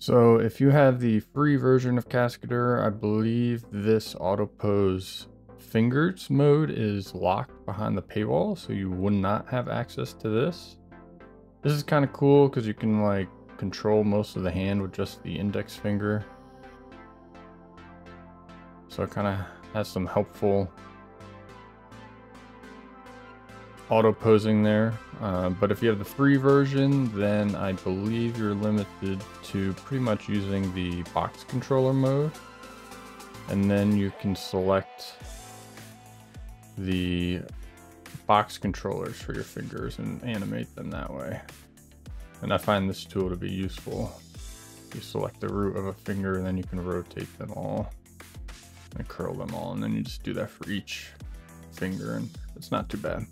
So if you have the free version of Cascadeur, I believe this auto pose fingers mode is locked behind the paywall, so you would not have access to this. This is kind of cool because you can like control most of the hand with just the index finger. So it kind of has some helpful auto posing there. Uh, but if you have the free version, then I believe you're limited to pretty much using the box controller mode. And then you can select the box controllers for your fingers and animate them that way. And I find this tool to be useful. You select the root of a finger and then you can rotate them all and curl them all. And then you just do that for each finger and it's not too bad.